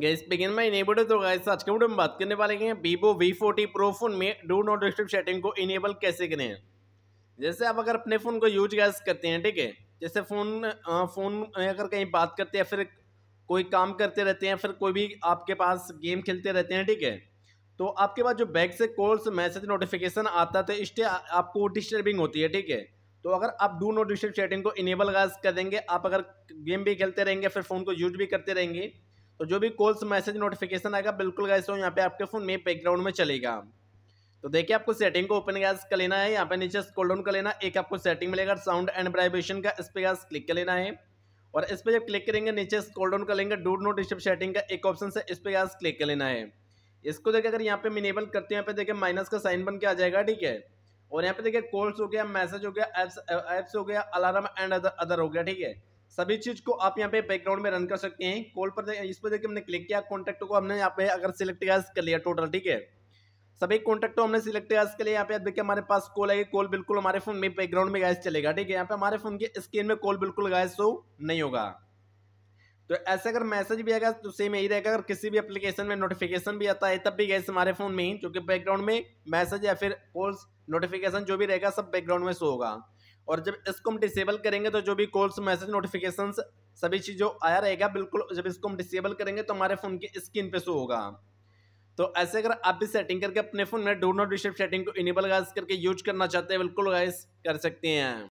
Gas begin में enable तो guys आज के वीडियो में बात करने वाले हैं Vivo V forty Pro phone में डू नॉट डिस्टर्ब सेटिंग को इनेबल कैसे करें? जैसे आप अगर अपने फ़ोन को यूज़ गैस करते हैं, ठीक है? जैसे फ़ोन फ़ोन अगर कहीं बात करते हैं, फिर कोई काम करते रहते हैं, फिर कोई भी आपके पास गेम खेलते रहते हैं, ठीक है? तो आपके पास जो बैग से कॉल्स मैसेज नोटिफिकेशन आता तो इससे आपको डिस्टर्बिंग होती है, ठीक है? तो अगर आप डू नोट डिस्टर्ब सेटिंग को इनेबल गैस कर देंगे, आप अगर गेम भी खेलते रहेंगे, फिर फ़ोन को यूज़ भी करते रहेंगे तो जो भी कॉल्स मैसेज नोटिफिकेशन आएगा, बिल्कुल गैस तो यहाँ पे आपके फ़ोन में बैकग्राउंड में चलेगा। तो देखिए, आपको सेटिंग को ओपन गैस कर लेना है, यहाँ पे नीचे स्क्रॉल डाउन कर लेना, एक आपको सेटिंग मिलेगा साउंड एंड वाइब्रेशन का, इस पर गैस क्लिक कर लेना है। और इस पर जब क्लिक करेंगे, नीचे स्क्रॉल डाउन कर लेंगे डू नोट डिस्टर्ब सेटिंग का एक ऑप्शन से इस पर गैस क्लिक कर लेना है। इसको देखिए, अगर यहाँ पे मिनेबल करते हैं, यहाँ पे देखिए माइनस का साइन बन के आ जाएगा, ठीक है? और यहाँ पे देखिए कॉल्स हो गया मैसेज हो गया एप्स एप्स हो गया अलार्म एंड अदर हो गया, ठीक है? सभी चीज़ को आप यहाँ पे बैकग्राउंड में रन कर सकते हैं। कॉल पर इस पर देखिए हमने क्लिक किया। कॉन्टेक्ट को हमने यहाँ पे अगर सिलेक्ट कर लिया टोटल ठीक है? सभी कॉन्टेक्ट हमने सिलेक्ट के लिए यहाँ पे देखिए हमारे पास कॉल है कॉल बिल्कुल हमारे फ़ोन में बैकग्राउंड में गैस चलेगा, ठीक है? यहाँ पे हमारे फ़ोन की स्क्रीन में कॉल बिल्कुल गैस शो नहीं होगा। तो ऐसे अगर मैसेज भी आएगा तो सेम यही रहेगा। अगर किसी भी एप्लीकेशन में नोटिफिकेशन भी आता है, तब भी गैस हमारे फ़ोन में ही, क्योंकि बैकग्राउंड में मैसेज या फिर कॉल्स नोटिफिकेशन जो भी रहेगा, सब बैकग्राउंड में शो होगा। और जब इसको हम डिसेबल करेंगे तो जो भी कॉल्स मैसेज नोटिफिकेशन सभी चीज़ जो आया रहेगा, बिल्कुल जब इसको हम डिसेबल करेंगे तो हमारे फ़ोन की स्क्रीन पे शो होगा। तो ऐसे अगर आप भी सेटिंग करके अपने फ़ोन में डो नॉट डिस्टर्ब सेटिंग को इनेबल गाइस करके यूज़ करना चाहते हैं, बिल्कुल गाइस कर सकते हैं।